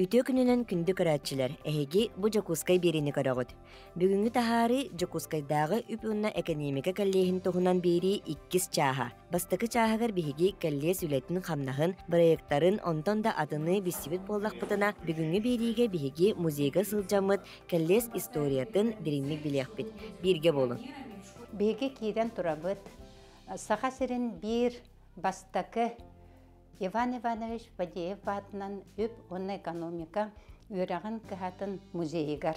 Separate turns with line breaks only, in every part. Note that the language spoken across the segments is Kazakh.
Үтө күнүнөн күндү көрәтчилер, эһиги бу жокускай берини көрөгөт. Бүгүнгү тахары жокускайдагы үп унна экономика каллеһин туһунан бери иккис чааха. Бастакы чааһагар биһиги каллес үлетин хамнахын, проекттарын онтон да адыны бисибит боллакпытына бүгүнгү бериге биһиги музейга сылжамыт каллес историятын биринник билиэхпит. Бирге болун.
Беге киирен турабыт. Саха сирин бир бастакы Иван Иванович Бадеев атынан үп онна экономика үйрағын кыхатын музейгар.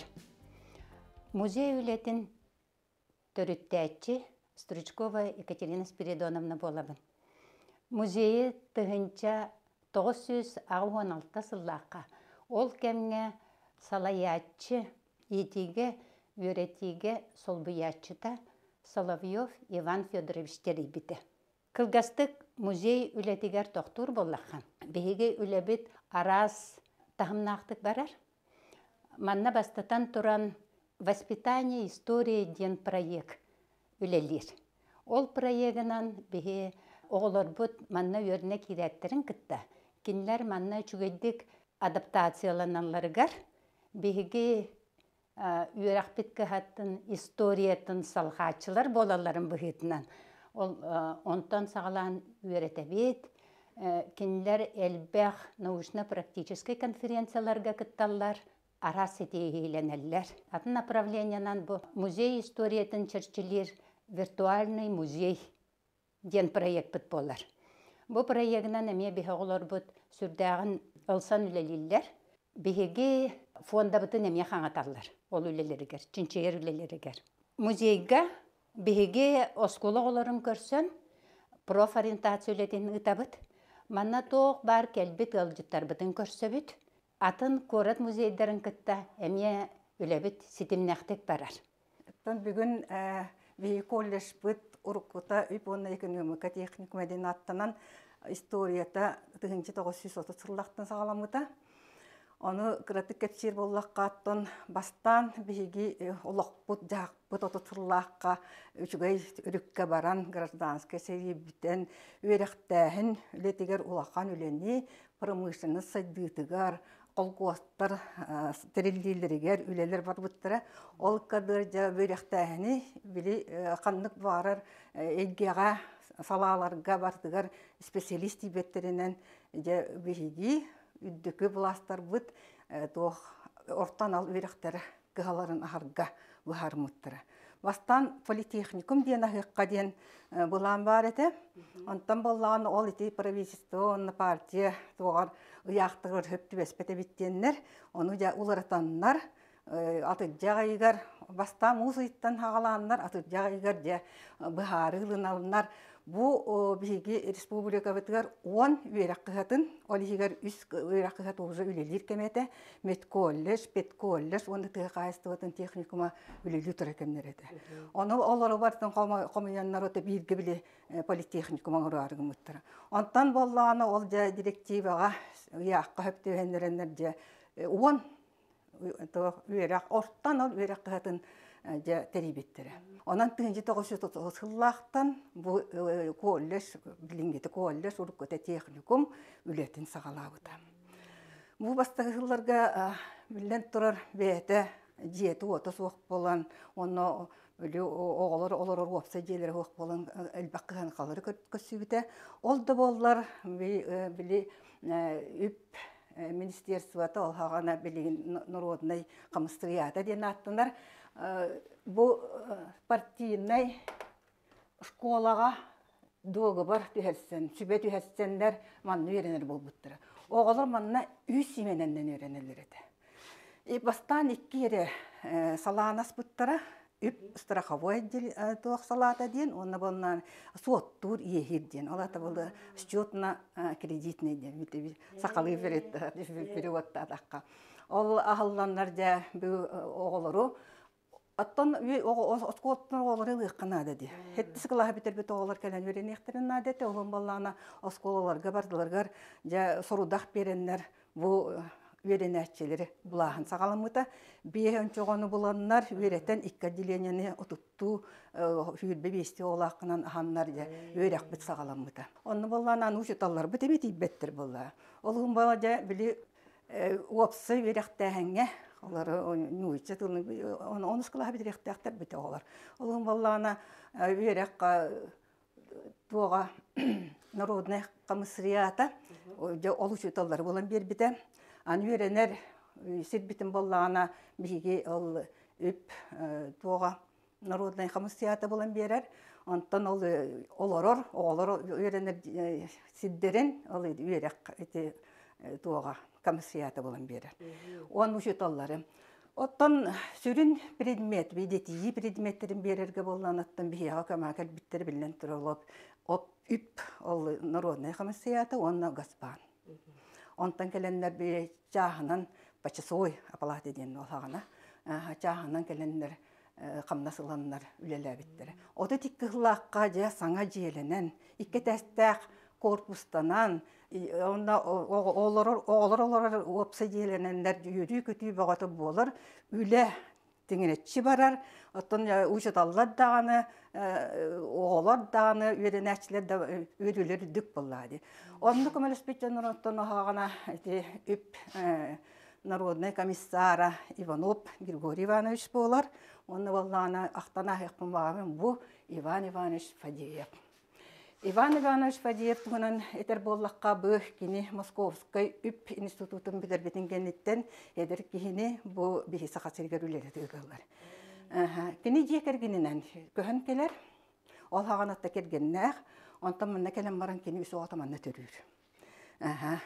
Музей үлетін төрүттәчі Стручкова Екатерина Спиридоновна болабын. Музейі тыгынча 916 сыллаққа. Ол кемге салаятчы етиге үйретиге солбуятчыта Соловьев Иван Федорович терибіті. Кылгастык музей үлетигер тохтур боллахан. Беге үлебит арас тахымнақтык барар. Манна бастатан туран воспитание история ден проект үлелер. Ол проектынан беге оғылар манна өріне кирәттерін кітті. Кинлер манна чүгеддік адаптацияланаларыгар беге үйрәк біткі хаттын историятын салғачылар болаларын бұхетінан ол онтан сағалан үйретебет кинилер элбэх научно-практический конференцияларга кытталлар арас этеһиленеллер атын направлениянан бу музей историятын черчилер виртуальный музей ден проект бит болар. Бу проектынан эме биһоголор бут сүрдәгын ылсан үлелиллер биһиги фонда бытын эме хаңаталлар ол үлелеригер чинчеер үлелеригер музейга Биһиги оскологолорун көрсөн, профориентация үлетин ытабыт. Манна тоқ бар келбит ылжыттар бытын көрсөбүт. Атын корат музейдерин кытта эмие үлебит ситимнәхтек барар.
Бүгүн биһи колледж быт уруккута үп онна экономика техник мәдениеттанан историята тыгынчы 930 сыллактан сагаламыта. Оны кыраты кепсир боллаққаттын бастан биһиги э, олоқпут жаақпут отутурлааққа үчүгэй үрүккэ баран гражданская серибитен үерехтээхин үлетигер улахан үлени промышленность сайдыытыгар колгуоттар териллилеригер үлелер барбыттара. Ол кадыр жа үерехтээхини били каннык баарар элгега салааларга бартыгар специалист ибеттеринен биһиги үддүкү буластар быт э, туох ортан ал үрехтер кыһаларын аһарга быһармыттыра бастан политехникум диэн аһыакка диэн э, булаан баар эте онтон боллаан ол ити правительство партия тугар ыяактыгыр хөптүбеспете биттиэннер ону жа уларатаннар э, атыджагайгар бастан музыйттан хагалааннар атыджагайгар же быһары ылыналынар Бу биһиги республика бытыгар 10 үйрәккыһатын, олихигар 3 үйрәккыһат уже үлелир кемете, мет коллеж, пет коллеж, онда тыга кайстыбатын техникума үлелү тора кемнерете. Оны олары бартын комуяннар ота бирге биле э, политехникума урарыгы мыттара. Онтан болланы ол жа директивага яққа хөптөһеннереннер же 10 үйрәк орттан ол үйрәккыһатын жа терибеттері. Онан тыгынжы тоғыз сыллақтан бу коллеж, билингети коллеж, уруккоте техникум үлетін сағалауыда. Бу бастағы сылларга билен турар бәйті жеті оты соқ болан, оны оғылар олар опса желер оқ болан әлбаққыған қалары көсібіте. Ол да болар били үп министерствота ол хағана билигин народный қамыстырията ден аттынар бу партийный школага дуогы бар түһәссен, сүбе түһәссеннәр манны үйренер булбуттыра. Оғалар манна үс имененнен үйренелер еді. И бастан икки ере саланас буттара, үп страховой отдел туох салата ден, онна болна суоттур ден. Олата болды счетна кредитный ден, сақалы берет переводта атаққа. Ол да бу оғалару Оғылары лыйққана деді. Хеттісі қылаға бітер бет оғылар кәлен верен ехтерін надеті, оғын баллағына осколаларға бардыларғар, жа сорудақ береннер бұл верен әтчелері бұлағын сағаламыта. Бие өнчоғаны бұланнар вереттен икка отутту ұтытту хүрбе бесте олақынан аханнар жа верек біт сағаламыта. Оны боллағына анушы талар бұт емет иббеттір болла. Олығын бала білі опсы берехтәһәңгә олар нуйча тылны онус кыла бирехтәхтәр бите олар. Олын баллана берек туга народный комиссариата олучуталар болан бербите аны беренер сирбитин боллаана биги ол үп туга народный комиссариата болан берер. Онтон ол олорор оолор үйренер сиддерин ол үйрек эти туга комиссариата болан берер он учуталлары Оттон сүрін предмет, бейдетии предметтерин берерге боллан аттан бияға камакал биттер билен туралып, оп үп ол народный комиссията, онна гаспан. Онтан келеннер бе жаһынан почасой апалат еден ол хагана. Жаһынан келеннер камнасыланнар үлеләбиттер. Оты тиккыллакка же саңа желенен, икке тәстәк корпустанан, онда олар олар олар опса желенендер юрий көтүй багаты болар. Үле теңенетчи барар. Оттон учуталлар даганы оолар даганы үйренәчлер да үйрүлөр дүк буллады онны көмөлөспүттен оттон хагана эти үп народный комиссара Иванов Григорий Иванович болар. Онны боллана ахтана багамын бу Иван Иванович Фадеев. Иван Иванович Фадеев тугунан этер боллаққа бөх кини Московской үп институтын битер кенниттен эдер кихини бу бихи сахасыргер үлері тыгылар. Кини жекергининен көһөн келер, ол хағанатта кергеннәх, онтан мына келен баран кини үсі отаманна төрүр.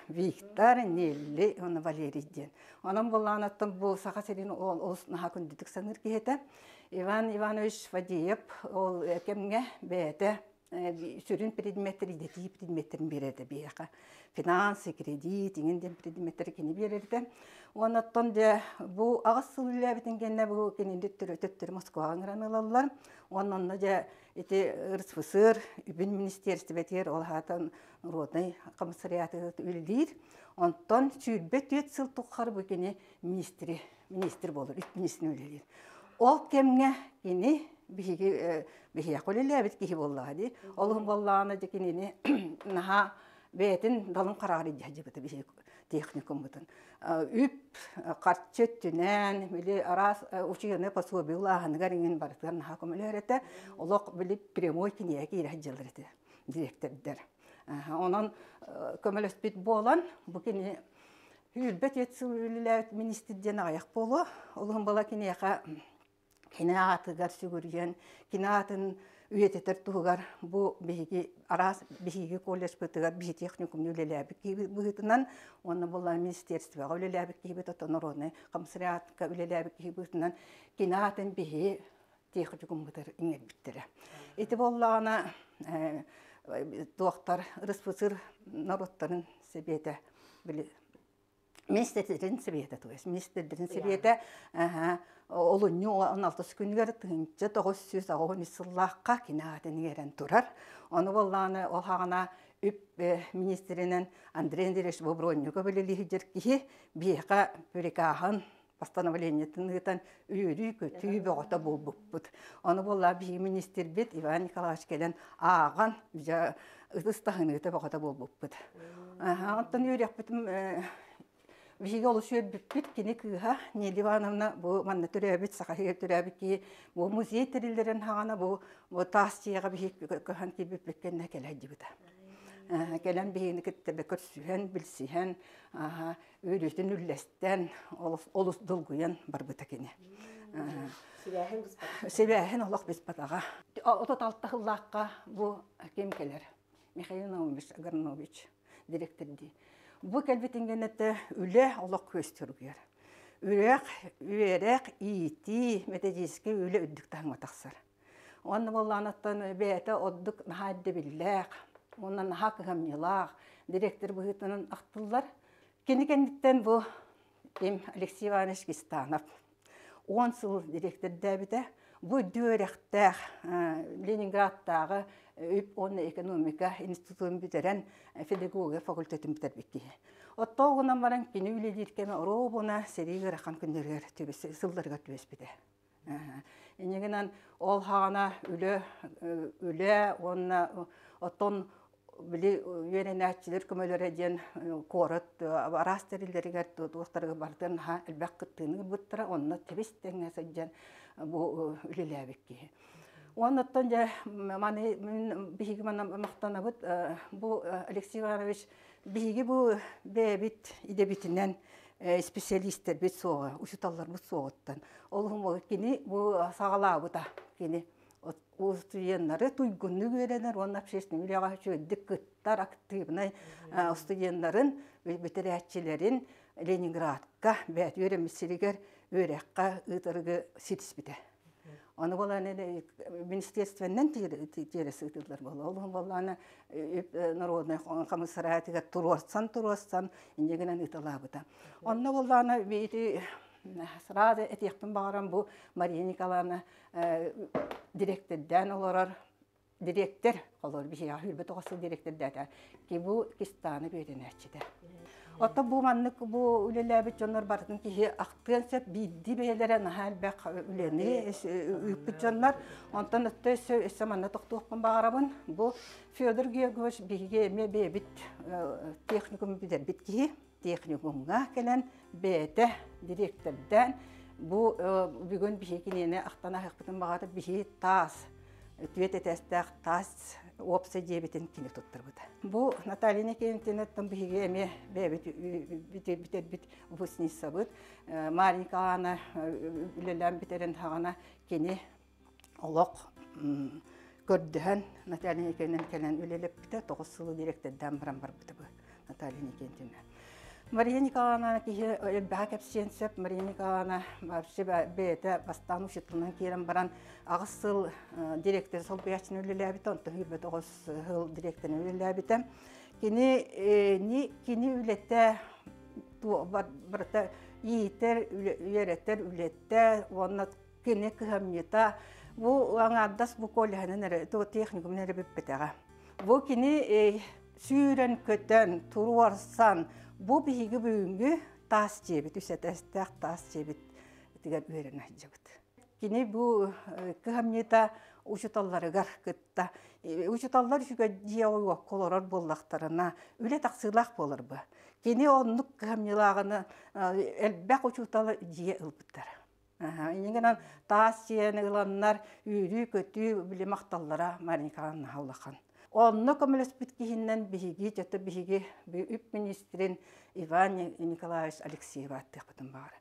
Виктор, Нелли, оны Валерий ден. Онан болланаттан бу сахасырин ол олсунаха күндүдік саңыр кейті. Иван Иванович Фадеев ол кемге бәйті сүрін предметтер идети предметтерин береді. Бияқа финансы кредит иңенден предметтер кені береді онаттан де бу агас сылылябитин кенне бу кенинди төрөтөттөр москвага ыңыранылалар оннонна же эти рсфср үбүн министерствотер ол хатан родный комиссариаты үлдир онтон сүүрбет үет сыл бу кени министри министр болор үт министр үлдир ол кемге кини биһиги биһия колелебит киһи боллаади олуһун боллаана дикинини наха бээтин далын караары жажыбыты биһи техникум бутун үп карчы түнэн били арас учуяны пособие улааһыныгар иңин барытыгар наха көмөлөрете олок били прямой киния киирэ директор директордер онон көмөлөспүт болан бу кини Үрбет министрден болу, олығын бала кинаатыгар сүгүрген, кинаатын үйететер тугар бу биһиги арас биһиги колледж бытыгар биһи техникум үлеләбик быһытынан онна була министерство үлеләбик кибет отонороны комиссариатка үлеләбик кибетынан кинаатын биһи техникум бытыр иңер биттере. Эти боллагана доктор Рыспысыр народтарын себете били Министрдерин совета, то есть министрдерин совета, олунню он алтыс күнгер тыгынчы тоғыз сүз ағуын исыллаққа кинаатынигерен турар. Оны болланы ол хағана үп министринен Андрей Андреевич Бобронюка білелігі жеркихи бейқа бүрекағын постановление тыныгытан үйрүй көтүй бөгөтө болбуппут. Оны болла би министр бит Иван Николаевич келен ааган ытыстахыныгыта бөгөтө болбуппут. Аха, онтон үйрек битим Виге ол шөй бүппіт кені кыға Нелі Ивановна бұл манна түрәбіт, сақахиге түрәбіт ки бұл музей тірілдерін хағана бұл тас тияға бейік көхан ки бүппіккенне келәді бұда. Келән бейіні кіттірді көрсүйен, білсүйен, өретін үлләстен, олыс дұлғыен бар бұта кені. Себәхін олық біз батаға. Отот алттақыллаққа бұл кем келер. Михаил Наумович Агарнович, директорды. Бу кәлбетингенетте үле олық көстүргер. Үрек, үйерек, ити, методический үле үддік таңма тақсыр. Онны болланаттан бәйті оддық нахадды билләк, оннан наха кыгамнилақ, директор бұхытынан ақтылар. Кенекендіктен бұл Им Алексей Иванович Кистанов. Он сыл директор дәбіті. Бұл дөөректәк Ленинградтағы онны экономика институтын битерен педагогия факультетін бітер бекке. Оттоғынан баран кені үлелеркені робуна серегі рақан күндергер төбесі сылдарға төбес біде. Енегінен ол хағана үлі, үлі, онна, оттон били үйренәчилер көмөлөр диэн корот арас терилеригер туохтарыгы бартын ха элбек кыттыны буттара онна тебис теңе саджан бу үлеләбекки Оннаттан жа маны биһиги мана мактанабыт бу Алексей Иванович биһиги бу бэбит идебитинен специалисттер бит соға, учуталлар бит соғыттан. Ол хумы кини бу сагалабыта кини студенттары туйгунну көренер, он общественный үляга чөйдік кыттар активный студенттарын бетерәтчилерин Ленинградка бәт өремесілігер өрәққа ытырғы ситіспіде. Оны болан эле министерственнен терес ытылдар болу. Ол боланы народный комиссариатыга турорсан турорсан индегенен ытылабыта. Онны боланы бейти сразу этехпен бағарам бу Мария Николаевна директорден олорар директор директор дәтә ки бу кистаны. Отта бу маннык бу үлеләбит жоннор бартын ки актыган сеп бидди бейләре нахал бак үлени үппит жоннор онтан өттө эсе манна токтуқпын багарабын бу Федор Георгиевич биге ме бебит техникум бидер бит ки техникумга келен бете директордан бу бүгүн бихикинене актана хакпытын багаты бихи тас түет этестах тас опса дебитин кини туттурбута. Бу Наталья Кентин там биге эме бебит бит бит бит бут. Маленькая ана үлеләм битерен хагана кини олоқ көрдөһөн Наталья Кентин келен үлелеп бите 9 сылы директордан баран бар бите бу Кентин. Мария Николаевна кихи бәкәп сенсеп, Мария Николаевна вообще бәйті бастан ұшыттынан керен баран ағысыл директор сол бәйәчін өліләбіті, онты хүрбет оғыз хыл директорын өліләбіті. Кені кені үлетті, барыта иетер, үйереттер, үлетті, оны кені кіхамнета, Бу аңардас бу колханын әрі, то техникум әрі біппетеға. Бу кені сүйрен көтен, туруарсан, Бу биһиги бүгүнгү тас жебит, үсәтәстәк тас жебит тигәр үйрәнә жебит. Кини бу кыһамнита учуталларыгар кытта. Учуталлар жүгә дияуга колорор боллактарына үле таксылак болыр бу. Кини оннук кыһамнилагыны элбәк учуталы дия ылбыттар. Аха, тас жиенегланнар үйрү көтү биле макталлара Марникаан хаулахан. Онно көмөлөспүт киһиннен биһиги жата биһиги үп министрин Иван Николаевич Алексеев аттыхпытын бар.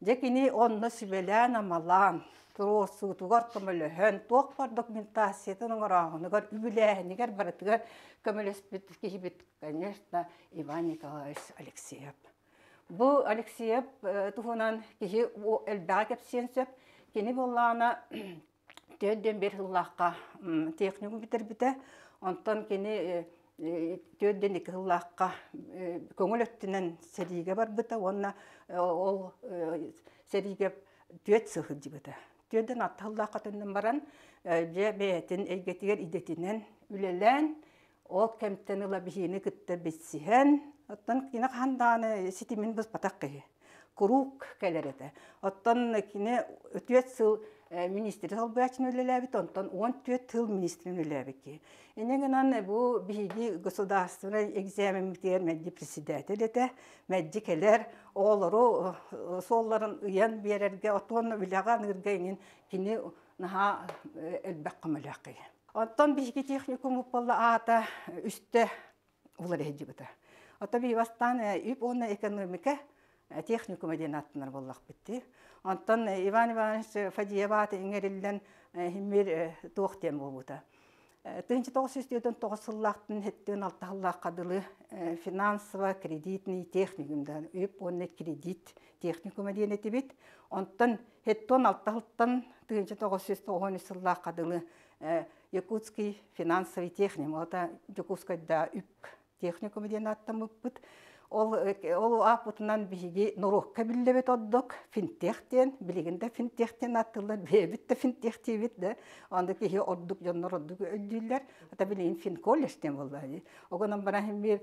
Жекини онно сибелән амалан туросу тугар көмөлөһөн туок бар документациятын оңорағыныгар үбіләһінігер барытыгар көмөлөспүт киһибит, конечно, Иван Николаевич Алексеев. Бу Алексеев туһунан киһи элбәгә кепсен сөп, кини боллана төдден бер хыллаққа техникум битербите, онтон кини төдден iki хыллаққа көңіл өттінен сәриге бар бұта, онна ол сәриге төт сықы жібіті. Төдден атты хыллаққа түннен баран, же бәйтін әйгетігер идетінен үлелән, ол кәмттен ұла бихini кітті бетсіген, оттан кіне қанданы ситимин батақ кеге. Курук кәлереді. Оттан кіне өтует сыл министр салбачин үлеләбит, онтон он төт тыл министрин үлеләбит. Инегенан бу биги государственный экзамен битер мәдди председатель эте, мәдди келер, олору солларын уян берерге отон үләган иргәйнин кини наха элбәк кымылакы. Онтон биги техникум упалла ата үстә улар эҗибета. Ата би бастан үп онна экономика техникум мәдәнәтнәр буллак битти. Онтон Иван Иванович Фадиеват иңерилден химмир туохтен болбута. Тынчы тоғыз үстеуден тоғыз сыллақтын хеттен алтағыллақ қадылы финансово кредитный техникумда өп онны кредит техникума дейін етебет. Онтан хеттон алтағылттан тынчы тоғыз үсті оғын сыллақ қадылы Якутский финансовый техникум. Ота Якутскайда үп техникума дейін аттам өппіт. Ол ол апутунан биги нурукка биллебет оддок финтехтен билигинде финтехтен аттылар бебит де финтехтибит де анда кихи ордук жоннор ордук өйдүллер ата билин фин колледжтен болду огонан бара бир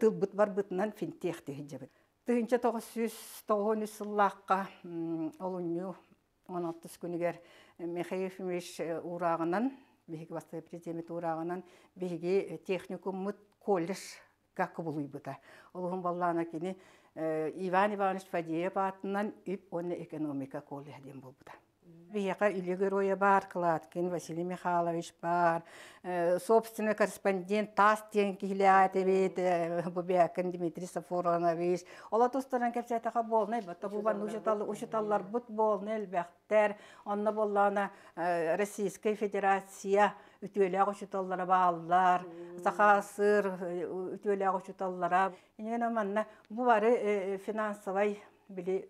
тылбыт бар бытынан финтехте хиджебет тыгынча тогуз жүз тогон сыллаакка олунью он алтыс күнүгер Михаил Ефимович урагынан биһиги баста президентурагынан биһиги техникуммут колледж как булуйбута олугун баллаана кини Иван Иванович Фадеев атынан үп оны экономика колледж ден болбута Бияка Илигероя бар, Кладкин, Василий Михайлович бар, собственный корреспондент Тас тен Бубякин Дмитрий Сафоронович. Ола тустаран кепсетаха болны, бата бубан ушиталлар бут болны элбәхтер, онна боллана Российская Федерация үтүөлээх учуталлара бааллар, сахасыр үтүөлээх учуталлара. Инеген манна бу бары финансовай били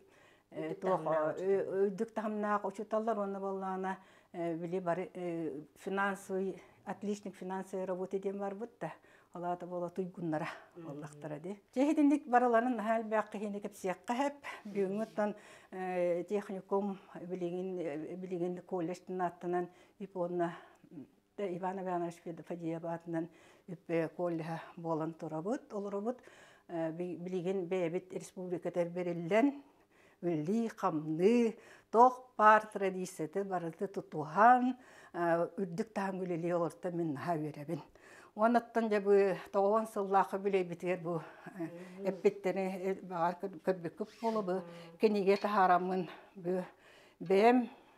өйдүк тахамнаак учуталлар онна боллаана били бары финансовый отличник финансовой работы дем бар бутта олата бола туйгуннара оллахтара ди жехидинник бараларын хал бакка хине кеп сиякка хеп бүгүнгөттөн техникум билигин колледжтин аттынан ипонна Иван Иванович Фадиев атынан үппе коллеха болан турабыт олорабыт билигин бэбит республикатар берилен үлли қамны, тоқ бар традицияты барыты тұтуған, үрдік таң үлелі оларта мен ха веребін. Онаттан жа бұ тоғын сыллақы білей бітер бұ әппеттері бағар көббі көп болы бұ кенеге тахарамын бұ бәм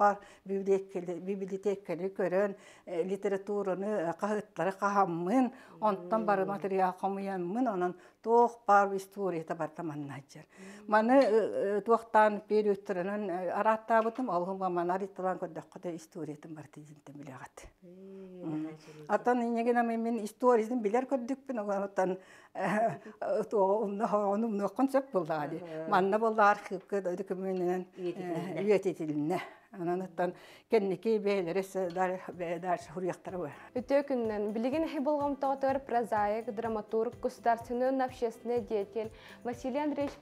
бар библиотеккели көрөн литератураны кахыттары кахаммын онтон бары материал комуянмын онон тоқ бар историята барда маннаджар маны туохтан периодтарынан араттаабытым алгымга мана аритталан көрдөккөдө историятын бар тизинтен билегат атан инегена мен историятын билер көрдүкпүн отан онум ноккон сөп булдади манна булда архивке документинен үйететилине Ананаттан кенники бейлерес бар.
Үтө күннен билигин тоотор прозаик, драматург, государственный общественный деятель Василий Андреевич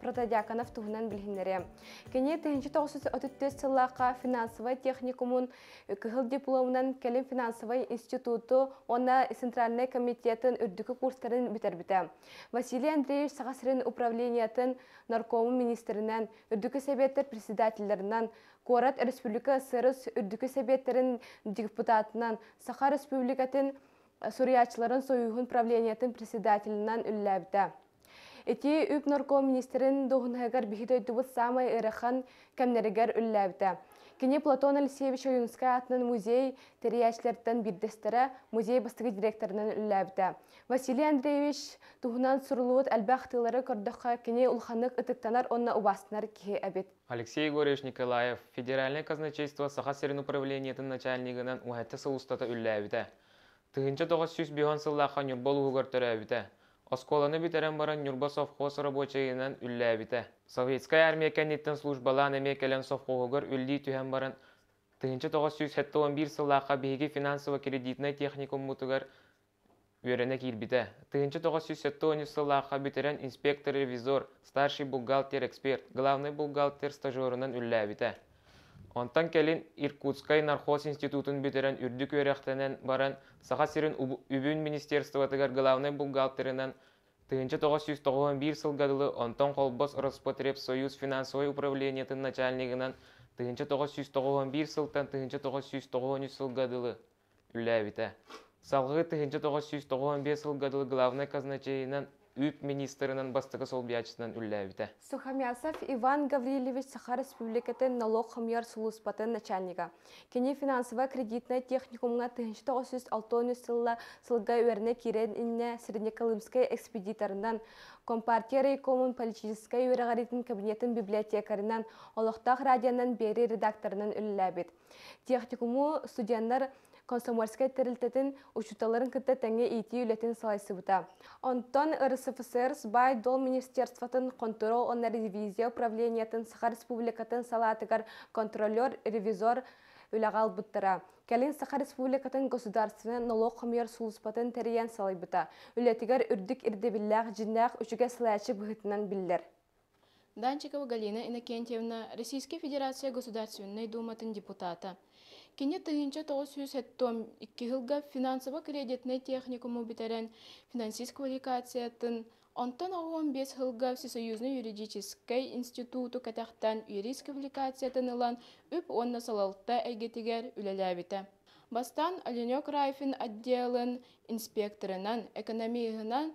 Протодяконов туһунан билгиннере. Кене 1934 сыллака финансовый техникумун кыгыл дипломунан келин финансовый институту она центральный комитетін үрдүкү курстарын битербите. Василий Андреевич сагасырын управлениятын наркому министринен, үрдүкү себеттер председательлеринен Корат Республика Сырыс үрдікі себеттерін депутатынан, Саха Республикатын Суриячыларын союғын правлениятын председателінен үлләбді. Эти үп нарком министрин доғынығығар бихиді өйдібіт самай ырыхан кәмнерігер үлләбді. Кене Платон Алексеевич Оюнска атынан музей териячлерден бирдестері музей бастығы директорынан үлләбді. Василий Андреевич туһунан сурулуут әлбәхтылары көрдіққа кене улханық ытыктанар онна убастынар кихе әбет.
Алексей Егорович Николаев, Федеральное казначейство Сахасерин управлениетін начальнигынан уәтті сылыстата үлләбіті. Тыгынча 905 сыллаqa нюрбол угортыры әбіті. Осколаны баран Нюрба совхоз рабочайынан үлләбіті. Советская армия кәнеттен службалан әмекелен совхозығыр үлді түйен баран 1971 сыллаqa бейгі финансово кредитный техникум мұтығар үйрене кирбите. 1970 сыллаqa битерен инспектор-ревизор, старший бухгалтер-эксперт, главный бухгалтер стажерынан үлләбіті. Онтан келин Иркутскай нархоз институтын битерен үрдүк өрәхтенен баран саха сирин үбүн министерствотыгар главный бухгалтеринен 1991 сылгадылы онтан холбос Роспотребсоюз финансовый управлениятын начальнигынан 1991 сылтан 1993 сылгадылы үләбите. Салғы 1995 сылгадылы главный казначейінен үп министрінің бастығы сол биячысынан үлләбіті.
Сухамясов Иван Гаврилевич Саха Республикатын налог хамьяр сулуспатын начальника. Кене финансовая кредитная техникумға 1906 сылла сылға өріне Среднеколымская экспедиторынан Компартия райкомын политическая өрағаритін кабинетін библиотекарынан Олықтақ радионан бері редакторынан үлләбет. Техникуму студенттар комсомольская терилтетін учуталарын кытта тәңе ити үлетін салайсыбыта. Онтон РСФСР бай дол министерствотын контрол онна ревизия управлениятын Саха республикатын салатыгар контролер, ревизор үлағал бұттыра. Кәлін Саха республикатын государственный налог хомер сулуспатын тәриян салайбыта. Үлетігер үрдік ирдебілләғ жиннәғ үшіге сылайчы бұғытынан білдер.
Данчикова Галина Иннокентьевна, Российская Федерация Государственной Думатын депутата. Кини тыгынча тоғыз сүүс хэттом икки хылга финансово кредитный техникуму битерен финансист квалификациятын Онтон оғуон бес хылга Всесоюзный юридический институту катахтан юрист квалификациятын ылан үп онна салалта әйгетигер үлеләбите. Бастан Оленек Райфин отделын инспекторынан, экономияһынан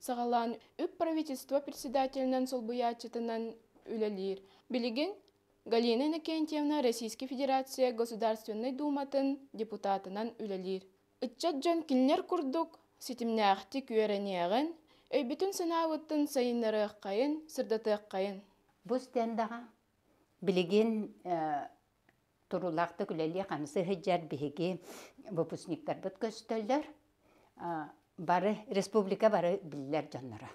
сағалан үп правительство председателінен солбуячытынан үлелир. Билигин Галина Иннокентьевна Российской Федерация Государственной Думатын депутатынан үлелир. Итчат жон килнер курдук ситимнәхти күөренеғын, өйбүтін сынаавыттын сайыннарык кайын, сырдатык кайын.
Бу стендаға билигин турулақты күләлі қамысы хыджар биһиги выпускниктар бут көстөллөр бары республика бары биллер жоннора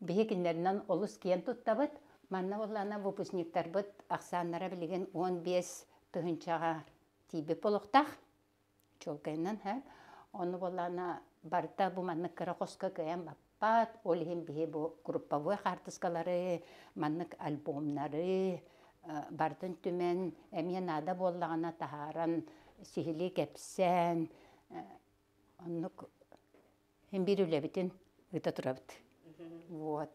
биһи кинлеринен олус киен туттабыт манна боллана выпускниктар бут аксаннара билигин 15 тыгынчага тиби болохтах чолкайнан ха оны боллана барта бу манны кыра коска кыян баппат олихин биһи бу групповой хартыскалары маннык альбомнары бардын түмен эмие нада боллагана тахаран сихили кепсен оннук хим бир үлебитин ыта турабыт. Вот.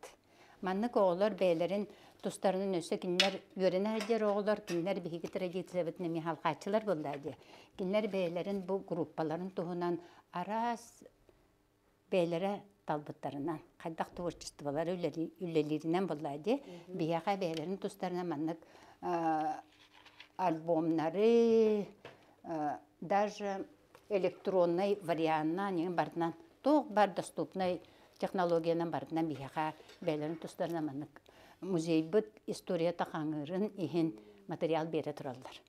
Маннык оголор бээлерин тустарынын өсө кинилер үөренэ жер оголор кинилер биһиги традициябыт неми халкаачылар буллаади кинилер бээлерин бу группаларын туһунан арас бээлере талбыттарынан хайдах творчестволар үлелеринен буллаади бияха бээлерин тустарына маннык альбомнары даже электронный вариантна неген бардынан тоқ бар доступный технологиянан бардынан бияха бээлерин тустарына маннык музей быт история тахаңырын ихин материал бере тураллар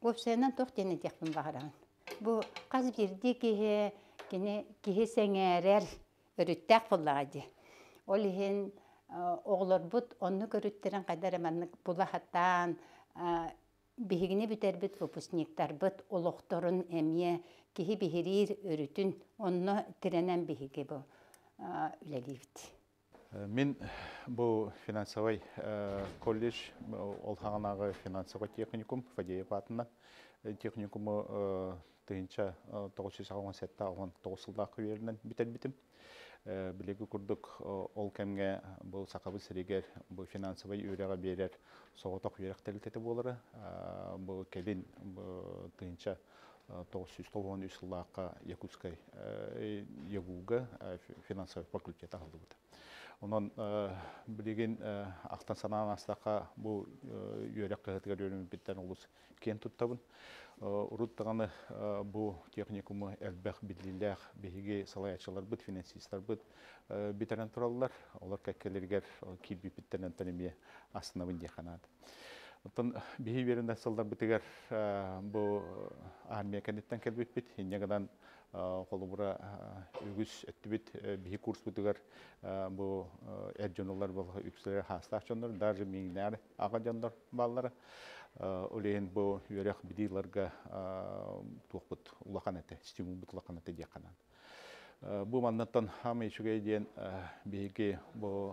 Опсенен тоқ тене текпін бағаран. Бу қаз бирди кихе кини кихи сеңерер өрүттәк буллагади. Ол ихин оғлор бут онны көрүттерен кайдар маннык булахаттан бихигини бүтербит выпускниктар быт олохторун эмие кихи бихирир өрүтүн онно тиренен бихиги бу үлелибит.
Мен бұл финансовый колледж, ол хағанағы финансовый техникум, Фадеев атынан техникумы тыйынча 987 алған 9 жылдағы верінен бітер бітім. Білегі күрдік ол кәмге бұл сақабы сірегер бұл финансовый үйреға берер соғытақ үйрек тәлітеті болыры. Бұл келін тыйынча 993 жылдаққа Якутскай Ягуга финансовый факультеті алды. Онан білеген ақтан санаған астаққа бұл үйерек қағытығар өрімі біттен олыс кен тұттабын. Ұруттағаны бұл техникумы әлбәқ білділәқ бейге салаячылар бұд, финансистар бұд бітерен тұралылар. Олар кәккелергер кейбі біттен астына қанады. Оттан бейі берінде сылдар бітігер бұл армия кәнеттен кәлбет бит. Хиннегадан қолыбыра үгіс әттібет бейі курс бітігер бұл әджонылар бұл үксілер хастақ жондар, даже меңнәр аға жондар баллары. Олейін бұл үйерек бідейларға туақпыт ұлақан әті, стимул бұт ұлақан әті дияқанан. Бұл маннаттан хам ешіге дейін бейге бұл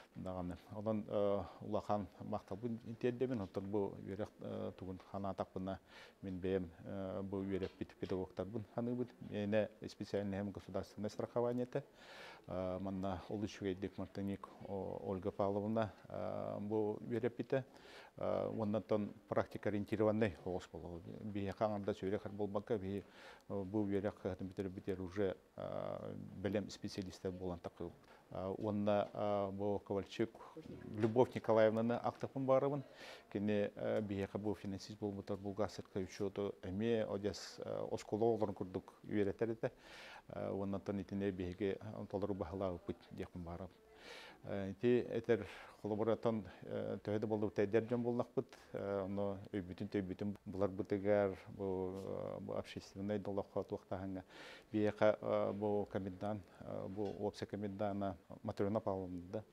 дағаны. Одан улахан интеддемен, оттан бұл үйерек туғын хана атақпына мен бәйім бұл үйерек бит педагогтар бұн ханы бұд. Мене специальный hem государственное страхование те. Манна үшейдік Мартыник Ольга Павловна бұл үйерек біті. Оннан практика ориентированный оғыз болу. Бейе қаңарда сөйлекер болбаққа, бейе бұл үйерек қағатын бітер бітер уже білім специалистер болан тақы. Онна бұл Ковальчик Любовь Николаевнаны ақтықпын барымын. Кені бейеқі бұл финансист бұл бұтар бұл ғасырқа үшеуді әме одес осколы оларын күрдік үйеретер еді. Оннан тон итіне бейеге толыры бағылағы бұт деқпін барым. Ти этер холоборатан төһөдө болду тәдер жон болнак бут. Оно өйбүтүн төйбүтүн булар бутыгар бу общественный долларга туктаганга. Бияка бу комендант бу опсе комендана Матрена Павловна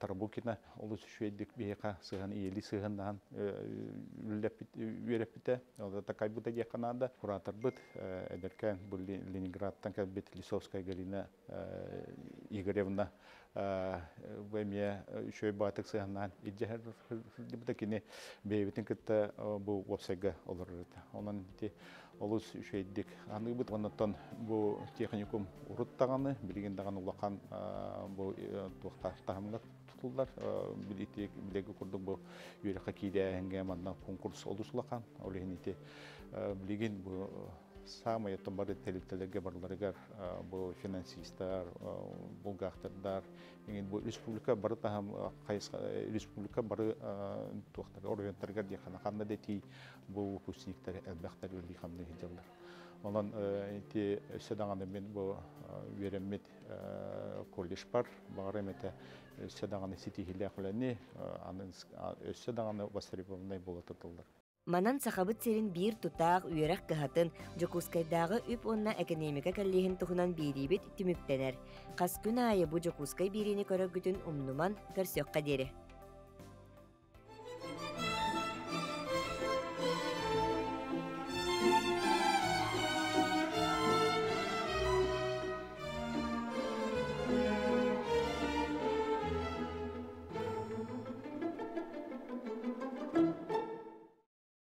Тарабукина олус шуйдик бейка сыган иели сыгандан үйреппите ол такай бута яканада куратор бит эдеркен бу Ленинградтан кабит Лисовская Галина Игоревна веме шөй батык сыгандан иджер бута кини бейбитин кытта бу вопсайга олар онан ти олус шөйдик аны бит оннан бу техникум уруттаганы билген даган улахан бу туктартамга тутулдар билетик билеги курдук бу үйрөкка кийде манна конкурс олусулахан олехинити билеген бу самые томбары телектелерге барларыгар бу финансисттар булгахтардар еген бу республика бары кайыс республика бары туактар орыентаргар дияхана ханна дети бу выпускниктер элбахтар үрли хамды хиджалар Онан ити седаңаны мен бу вереммет колледж бар, сити хиле кыланы, анын седаңаны востребованный боло тутулдар.
Манан сахабыт серин бир тутаах үйерак кыһатын Жокускайдагы үп онна экономика каллиһин тухунан биирибит. Кас күн айы бу Жокускай бирини көрөгүтүн умнуман көрсөкка дере.